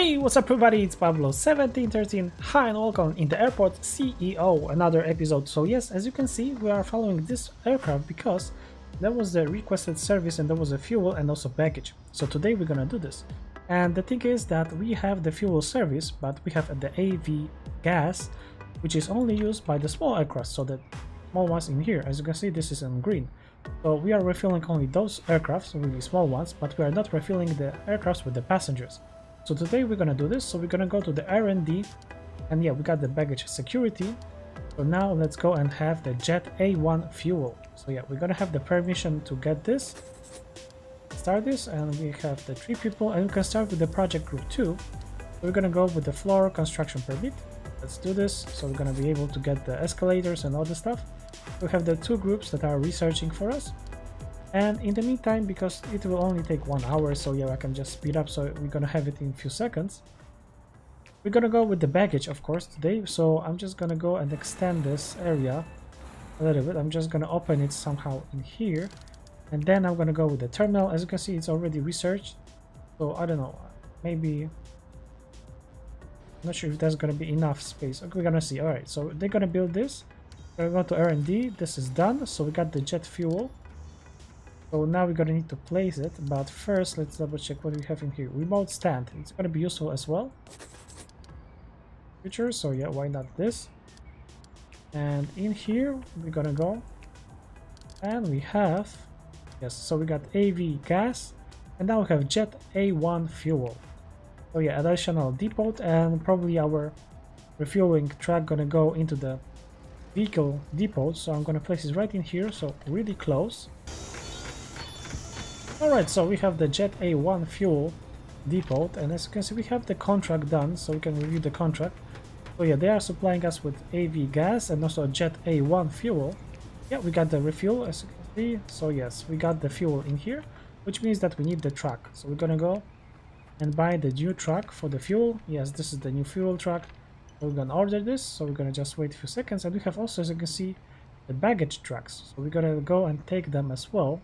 Hey, what's up everybody, it's Pablo1713, hi and welcome in the airport CEO, another episode. So yes, as you can see, we are following this aircraft because that was the requested service and there was a fuel and also baggage. So today we're gonna do this. And the thing is that we have the fuel service, but we have the AV gas, which is only used by the small aircraft, so the small ones in here. As you can see, this is in green. So we are refilling only those aircrafts, really small ones, but we are not refilling the aircrafts with the passengers. So today we're gonna do this. So we're gonna go to the R&D and yeah, we got the baggage security. So now let's go and have the Jet A1 fuel. So yeah, we're gonna have the permission to get this. Start this and we have the three people and we can start with the project group 2. So we're gonna go with the floor construction permit. Let's do this. So we're gonna be able to get the escalators and all the stuff. We have the two groups that are researching for us and in the meantime because it will only take one hour so yeah I can just speed up so we're gonna have it in a few seconds. We're gonna go with the baggage of course today so I'm just gonna go and extend this area a little bit. I'm just gonna open it somehow in here and then I'm gonna go with the terminal. As you can see it's already researched so I don't know maybe I'm not sure if there's gonna be enough space. Okay we're gonna see. All right so they're gonna build this. We're gonna go to R&D this is done so we got the jet fuel so now we're gonna need to place it, but first let's double check what we have in here. Remote stand, it's gonna be useful as well. Future, so yeah, why not this? And in here we're gonna go and we have yes, so we got AV gas and now we have Jet A1 fuel. So yeah, additional depot and probably our refueling truck gonna go into the vehicle depot. So I'm gonna place it right in here, so really close. Alright, so we have the Jet A1 fuel depot, and as you can see we have the contract done, so we can review the contract. So yeah, they are supplying us with AV gas and also Jet A1 fuel. Yeah, we got the refuel as you can see, so yes, we got the fuel in here, which means that we need the truck. So we're gonna go and buy the new truck for the fuel. Yes, this is the new fuel truck. We're gonna order this, so we're gonna just wait a few seconds, and we have also, as you can see, the baggage trucks. So we're gonna go and take them as well.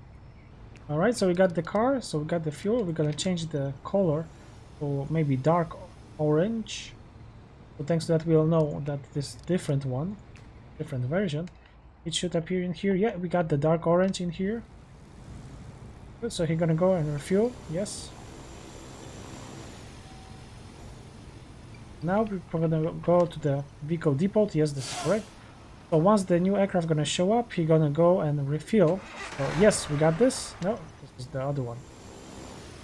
Alright, so we got the car, so we got the fuel, we're gonna change the color to maybe dark orange. So thanks to that we'll know that this different one, different version, it should appear in here. Yeah, we got the dark orange in here. Good, so he's gonna go and refuel, yes. Now we're gonna go to the vehicle depot, yes this is correct. So once the new aircraft gonna show up, he gonna go and refill. So yes, we got this. No, this is the other one.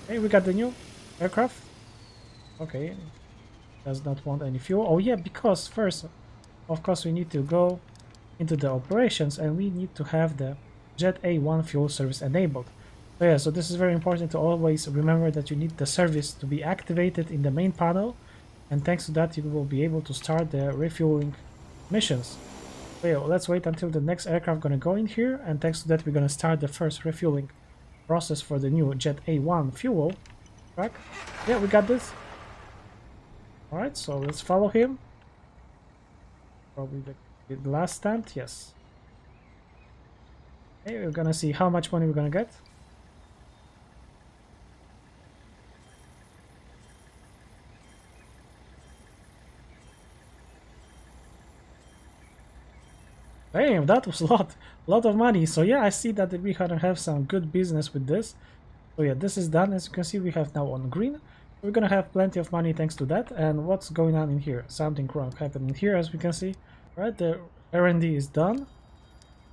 Hey, we got the new aircraft. Okay, does not want any fuel. Oh yeah, because first, of course, we need to go into the operations and we need to have the Jet A1 fuel service enabled. So yeah, so this is very important to always remember that you need the service to be activated in the main panel and thanks to that you will be able to start the refueling missions. Okay, well, let's wait until the next aircraft gonna go in here, and thanks to that we're gonna start the first refueling process for the new Jet A1 fuel truck. Yeah, we got this. Alright, so let's follow him. Probably the, the last stand, yes. Okay, we're gonna see how much money we're gonna get. Damn, that was a lot, a lot of money. So yeah, I see that we have some good business with this. So yeah, this is done. As you can see, we have now on green. We're gonna have plenty of money thanks to that. And what's going on in here? Something wrong happening here, as we can see. Right, the R&D is done.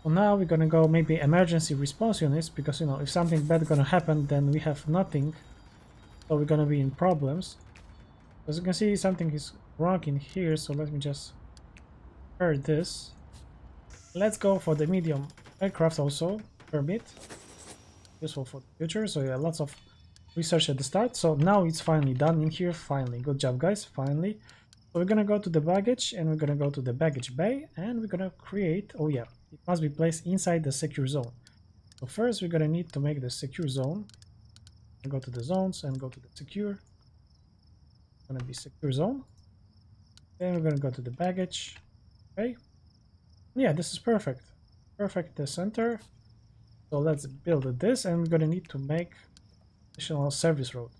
So now we're gonna go maybe emergency response units because you know if something bad gonna happen, then we have nothing. So we're gonna be in problems. As you can see, something is wrong in here. So let me just heard this. Let's go for the medium aircraft also, permit. Useful for the future, so yeah, lots of research at the start. So now it's finally done in here, finally. Good job, guys, finally. So we're gonna go to the baggage, and we're gonna go to the baggage bay, and we're gonna create, oh yeah, it must be placed inside the secure zone. So first we're gonna need to make the secure zone. Go to the zones and go to the secure. Gonna be secure zone. Then we're gonna go to the baggage. Okay, yeah, this is perfect. Perfect the center. So let's build this and we're gonna need to make additional service road.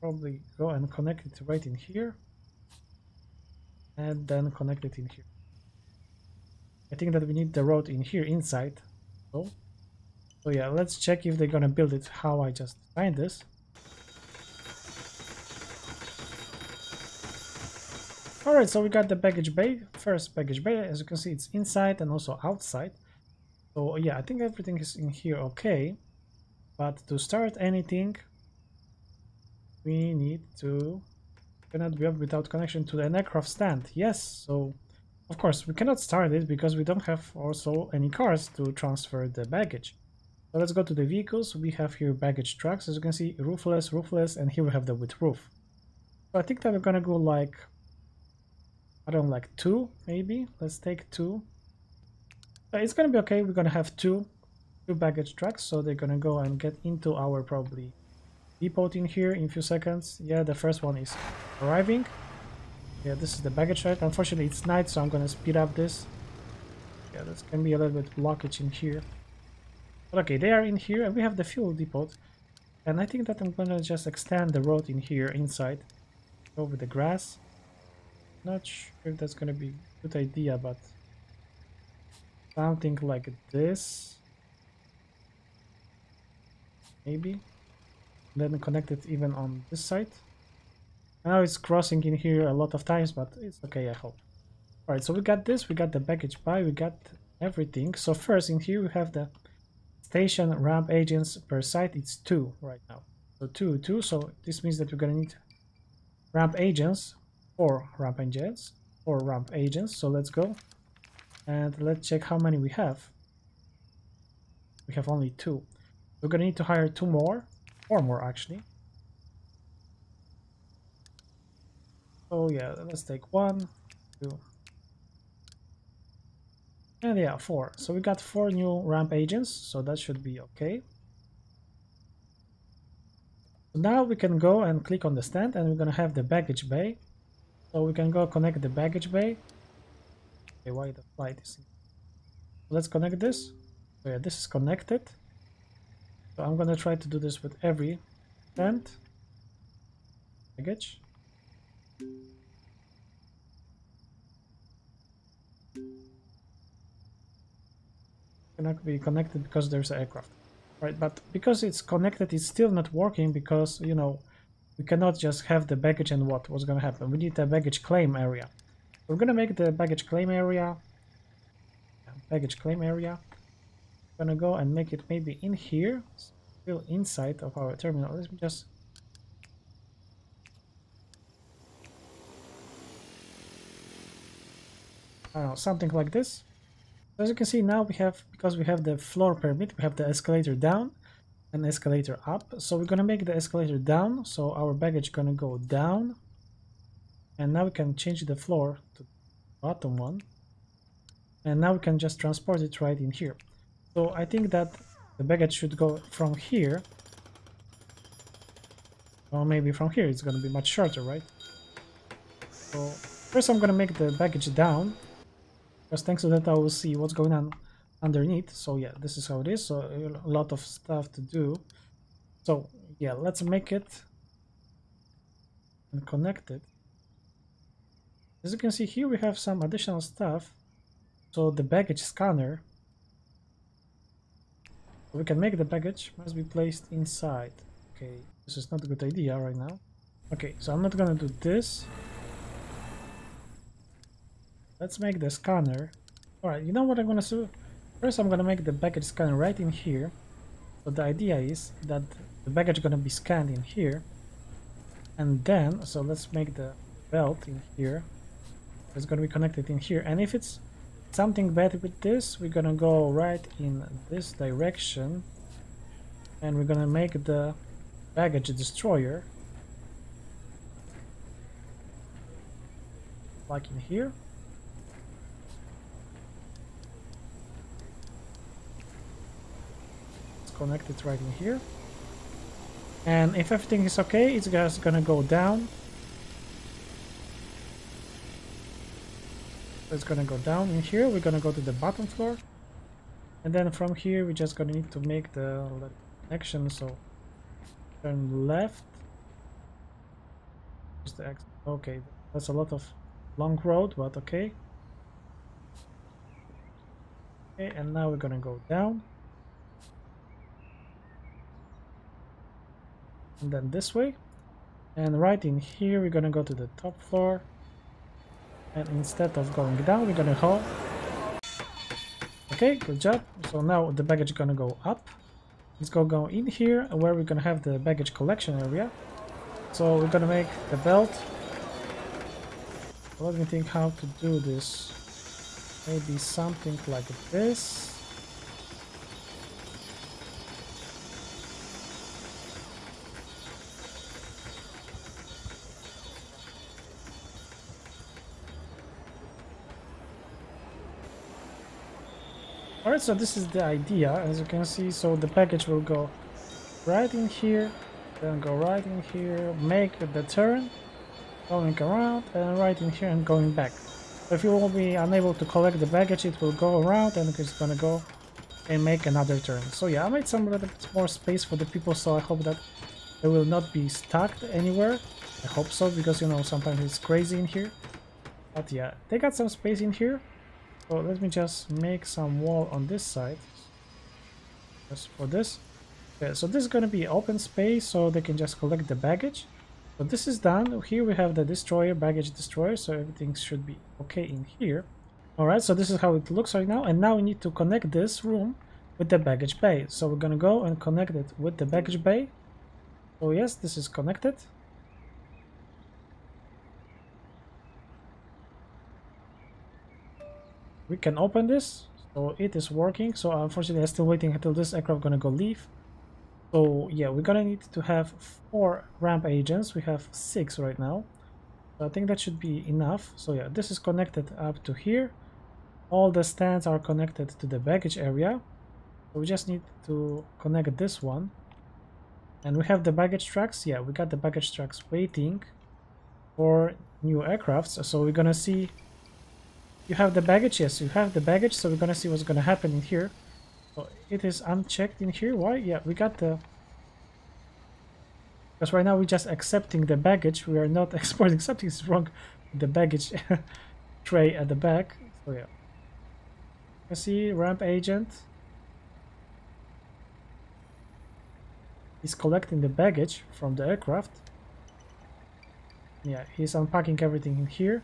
probably go and connect it right in here and then connect it in here I think that we need the road in here inside so so yeah let's check if they're gonna build it how I just designed this Alright, so we got the baggage bay, first baggage bay, as you can see it's inside and also outside. So yeah, I think everything is in here okay. But to start anything, we need to cannot be up without connection to the aircraft stand. Yes, so of course we cannot start it because we don't have also any cars to transfer the baggage. So let's go to the vehicles. We have here baggage trucks, as you can see, roofless, roofless, and here we have the with roof. So I think that we're gonna go like I don't like two, maybe. Let's take two. Uh, it's gonna be okay. We're gonna have two, two baggage trucks, so they're gonna go and get into our probably depot in here in a few seconds. Yeah, the first one is arriving. Yeah, this is the baggage truck. Unfortunately, it's night, so I'm gonna speed up this. Yeah, this can be a little bit blockage in here. But okay, they are in here, and we have the fuel depot. And I think that I'm gonna just extend the road in here inside over the grass. Not sure if that's gonna be a good idea, but something like this. Maybe. Then connect it even on this side. Now it's crossing in here a lot of times, but it's okay, I hope. Alright, so we got this, we got the baggage bay, we got everything. So first in here we have the station ramp agents per site, it's two right now. So two, two, so this means that we're gonna need ramp agents four ramp agents or ramp agents. So let's go and let's check how many we have. We have only two. We're gonna need to hire two more four more actually. Oh yeah let's take one two. And yeah four. So we got four new ramp agents so that should be okay. Now we can go and click on the stand and we're gonna have the baggage bay so we can go connect the baggage bay. Okay, why the flight is Let's connect this. So yeah, this is connected. So I'm gonna try to do this with every tent. Baggage. Cannot be connected because there's an aircraft. Right, but because it's connected, it's still not working because, you know, we cannot just have the baggage and what? What's gonna happen? We need a baggage claim area. We're gonna make the baggage claim area. Baggage claim area. I'm gonna go and make it maybe in here, still inside of our terminal. Let me just know, something like this. As you can see now we have, because we have the floor permit, we have the escalator down an escalator up. So we're gonna make the escalator down. So our baggage gonna go down. And now we can change the floor to bottom one. And now we can just transport it right in here. So I think that the baggage should go from here. Or maybe from here it's gonna be much shorter, right? So first I'm gonna make the baggage down. Because thanks to that I will see what's going on underneath. So yeah this is how it is. So a lot of stuff to do. So yeah let's make it and connect it as you can see here we have some additional stuff. So the baggage scanner. We can make the baggage must be placed inside. Okay this is not a good idea right now. Okay so i'm not gonna do this. Let's make the scanner. All right you know what i'm gonna do First I'm gonna make the baggage scan right in here. So the idea is that the baggage is gonna be scanned in here. And then, so let's make the belt in here. It's gonna be connected in here. And if it's something bad with this, we're gonna go right in this direction. And we're gonna make the baggage destroyer. Like in here. Connect it right in here. And if everything is okay, it's just gonna go down. it's gonna go down in here. We're gonna go to the bottom floor. And then from here, we're just gonna need to make the connection. So turn left. Okay, that's a lot of long road, but okay. Okay, and now we're gonna go down. And then this way. And right in here, we're gonna go to the top floor. And instead of going down, we're gonna haul. Okay, good job. So now the baggage is gonna go up. Let's go go in here where we're gonna have the baggage collection area. So we're gonna make the belt. Let me think how to do this. Maybe something like this. Alright, so this is the idea, as you can see, so the package will go right in here, then go right in here, make the turn, going around, and right in here and going back. If you will be unable to collect the baggage, it will go around and it's gonna go and make another turn. So yeah, I made some little bit more space for the people, so I hope that they will not be stuck anywhere. I hope so, because you know, sometimes it's crazy in here. But yeah, they got some space in here. So let me just make some wall on this side. Just for this. Okay, so this is gonna be open space, so they can just collect the baggage. So this is done. Here we have the destroyer, baggage destroyer, so everything should be okay in here. Alright, so this is how it looks right now. And now we need to connect this room with the baggage bay. So we're gonna go and connect it with the baggage bay. So yes, this is connected. We can open this. So it is working. So unfortunately, I'm still waiting until this aircraft gonna go leave. So yeah, we're gonna need to have four ramp agents. We have six right now. So I think that should be enough. So yeah, this is connected up to here. All the stands are connected to the baggage area. So we just need to connect this one. And we have the baggage trucks. Yeah, we got the baggage trucks waiting for new aircrafts. So we're gonna see. You have the baggage? Yes, you have the baggage. So we're gonna see what's gonna happen in here. So it is unchecked in here. Why? Yeah, we got the... Because right now we're just accepting the baggage. We are not exporting something is wrong with the baggage tray at the back. So yeah. You see ramp agent. He's collecting the baggage from the aircraft. Yeah, he's unpacking everything in here.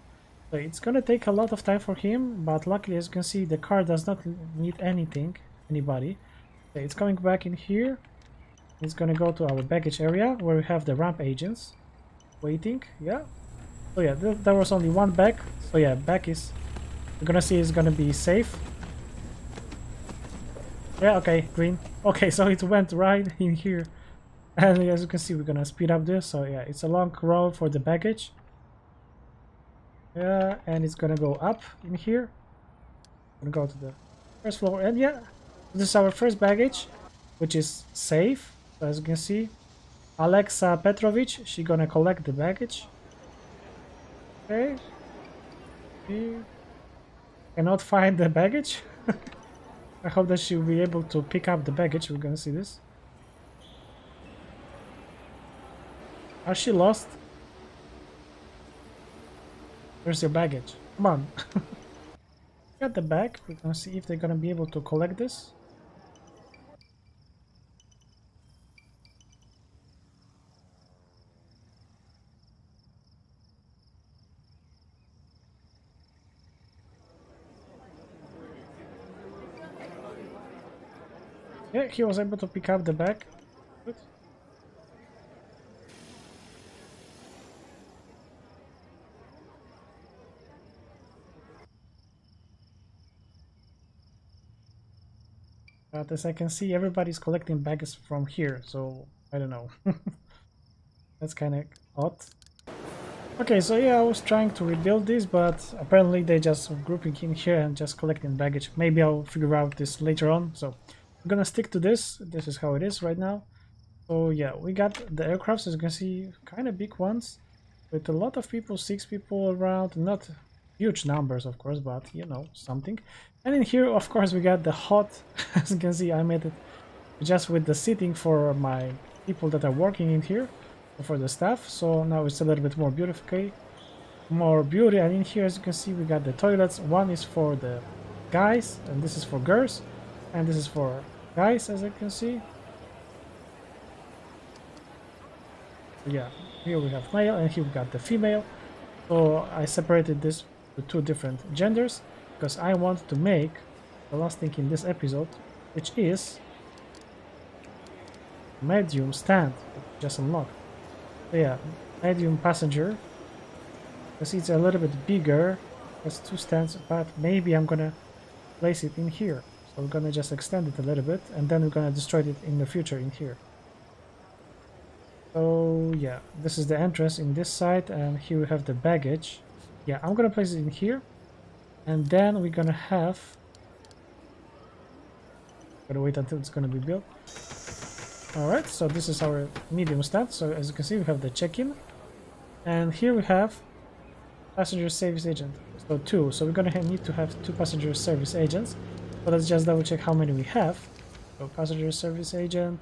It's gonna take a lot of time for him, but luckily as you can see the car does not need anything anybody. It's coming back in here. It's gonna go to our baggage area where we have the ramp agents waiting. Yeah. So yeah, th there was only one bag. So yeah, back is. We're gonna see it's gonna be safe. Yeah. Okay. Green. Okay. So it went right in here, and as you can see, we're gonna speed up this. So yeah, it's a long road for the baggage. Yeah, and it's gonna go up in here. Gonna go to the first floor, and yeah, this is our first baggage, which is safe, as you can see. Alexa Petrovich, she gonna collect the baggage. Okay. She cannot find the baggage. I hope that she'll be able to pick up the baggage. We're gonna see this. Are she lost? Where's your baggage? Come on. Got the bag. We're gonna see if they're gonna be able to collect this. Yeah, he was able to pick up the bag. But as I can see, everybody's collecting bags from here, so I don't know. That's kind of odd. Okay, so yeah, I was trying to rebuild this, but apparently they just grouping in here and just collecting baggage. Maybe I'll figure out this later on, so I'm gonna stick to this. This is how it is right now. So yeah, we got the aircrafts, as you can see, kind of big ones. With a lot of people, six people around, not huge numbers of course, but you know, something. And in here, of course, we got the hot, as you can see, I made it just with the seating for my people that are working in here. for the staff. So now it's a little bit more beautiful, more beauty. And in here, as you can see, we got the toilets. One is for the guys, and this is for girls, and this is for guys, as you can see. Yeah, here we have male, and here we got the female. So I separated this to two different genders because I want to make the last thing in this episode, which is medium stand, just unlocked. So yeah, medium passenger. Because it's a little bit bigger. That's two stands, but maybe I'm gonna place it in here. So we're gonna just extend it a little bit, and then we're gonna destroy it in the future in here. So yeah, this is the entrance in this side, and here we have the baggage. Yeah, I'm gonna place it in here, and then we're gonna have. Gotta wait until it's gonna be built. Alright, so this is our medium stat. So as you can see, we have the check-in. And here we have passenger service agent. So two. So we're gonna need to have two passenger service agents. But let's just double check how many we have. So passenger service agent,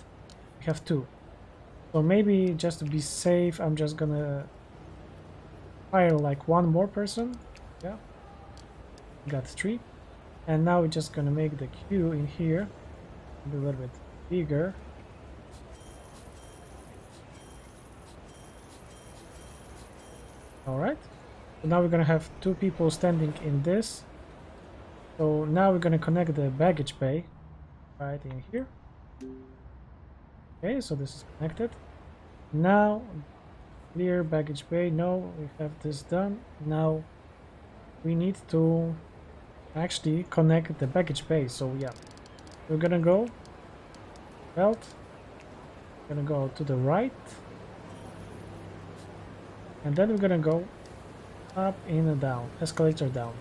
we have two. So maybe just to be safe, I'm just gonna hire like one more person. Yeah. Got three. And now we're just gonna make the queue in here a little bit bigger. Alright. So now we're gonna have two people standing in this. So now we're gonna connect the baggage bay right in here. Okay, so this is connected. Now clear baggage bay. No, we have this done. Now we need to actually connect the baggage bay. So yeah, we're gonna go belt. Gonna go to the right and then we're gonna go up in and down escalator down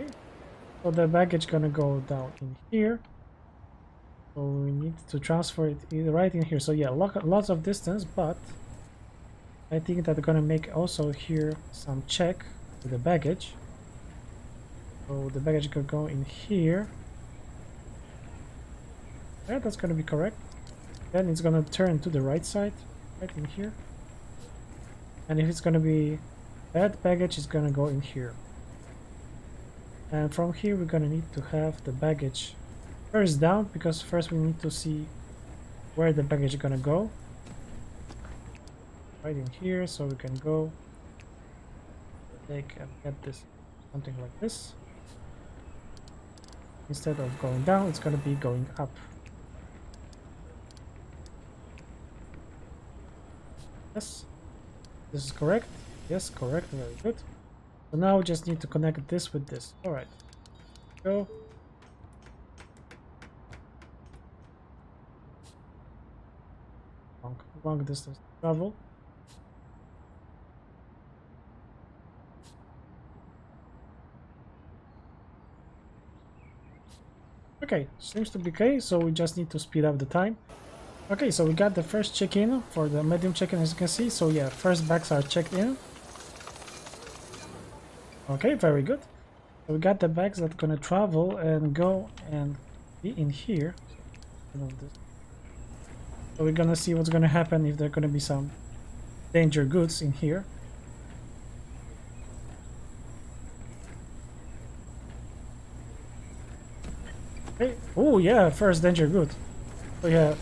okay. so the baggage gonna go down in here so we need to transfer it right in here. So yeah lots of distance but I think that we're gonna make also here some check with the baggage. So the baggage could go in here. Yeah that's gonna be correct. Then it's gonna turn to the right side right in here. And if it's gonna be that baggage is gonna go in here. And from here we're gonna need to have the baggage first down because first we need to see where the baggage is gonna go right in here so we can go take and get this something like this instead of going down it's gonna be going up yes this is correct? Yes, correct. Very good. So now we just need to connect this with this. Alright. Go. Long, long distance travel. Okay, seems to be okay, so we just need to speed up the time. Okay, so we got the first check-in for the medium check-in as you can see. So yeah, first bags are checked in. Okay, very good. So we got the bags that gonna travel and go and be in here. So we're gonna see what's gonna happen if there are gonna be some danger goods in here. Okay. Oh yeah, first danger good. So yeah.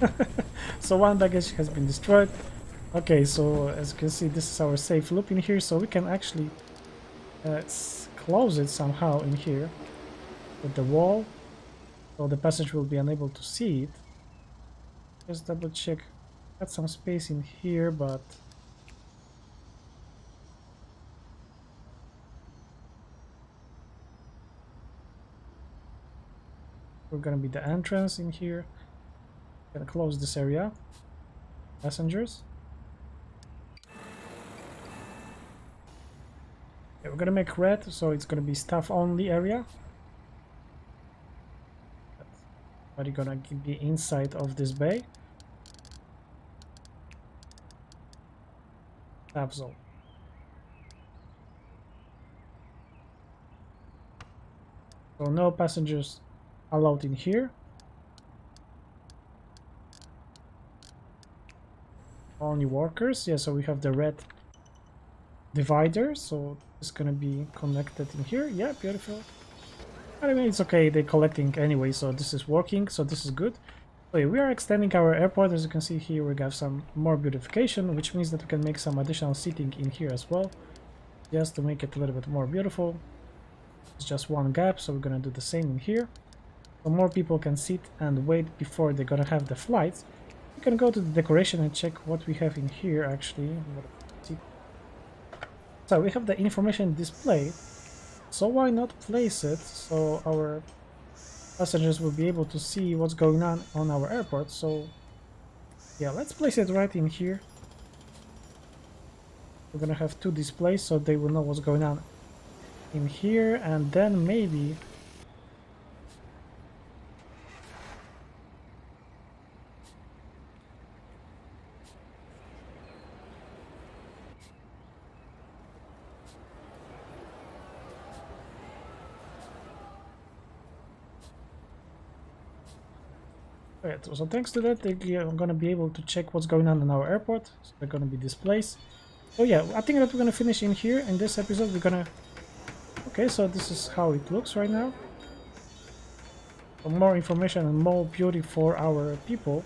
so one baggage has been destroyed. Okay, so as you can see, this is our safe loop in here, so we can actually uh, close it somehow in here with the wall, so the passenger will be unable to see it. Just double check. Got some space in here, but we're gonna be the entrance in here. Gonna close this area. Passengers. Yeah, we're gonna make red, so it's gonna be staff only area. But you're gonna be inside of this bay. Staff. So no passengers allowed in here. only workers. Yeah, so we have the red divider, so it's gonna be connected in here. Yeah, beautiful. I mean, it's okay, they're collecting anyway, so this is working, so this is good. So yeah, we are extending our airport, as you can see here we have some more beautification, which means that we can make some additional seating in here as well, just to make it a little bit more beautiful. It's just one gap, so we're gonna do the same in here. So more people can sit and wait before they're gonna have the flights. We can go to the decoration and check what we have in here actually. So we have the information display. So why not place it so our passengers will be able to see what's going on on our airport. So yeah, let's place it right in here. We're gonna have two displays so they will know what's going on in here and then maybe So thanks to that, they're gonna be able to check what's going on in our airport. So they're gonna be displaced. So yeah, I think that we're gonna finish in here. In this episode, we're gonna... Okay, so this is how it looks right now. For more information and more beauty for our people.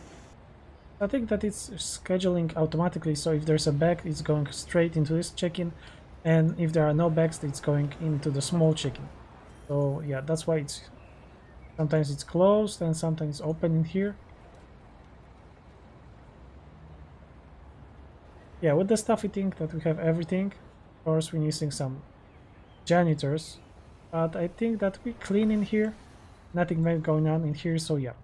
I think that it's scheduling automatically, so if there's a bag, it's going straight into this check-in. And if there are no bags, it's going into the small check-in. So yeah, that's why it's Sometimes it's closed and sometimes open in here. Yeah, with the stuff I think that we have everything. Of course, we're using some janitors. But I think that we clean in here. Nothing going on in here, so yeah.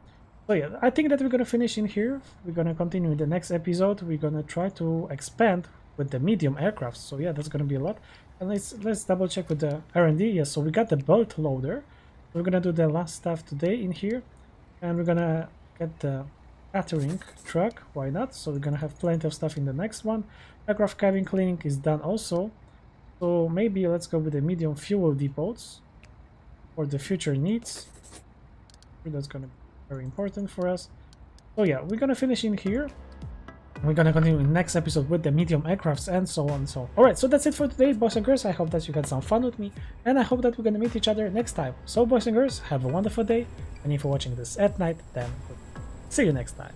So yeah, I think that we're gonna finish in here. We're gonna continue in the next episode. We're gonna try to expand with the medium aircraft. So yeah, that's gonna be a lot. And let's let's double check with the R&D. Yes, so we got the belt loader. We're gonna do the last stuff today in here and we're gonna get the catering truck, why not? So we're gonna have plenty of stuff in the next one. Aircraft cabin cleaning is done also. So maybe let's go with the medium fuel depots for the future needs. That's gonna be very important for us. So yeah, we're gonna finish in here. We're gonna continue in next episode with the medium aircrafts and so on and so on. Alright, so that's it for today, boys and girls. I hope that you had some fun with me, and I hope that we're gonna meet each other next time. So, boys and girls, have a wonderful day, and if you're watching this at night, then see you next time.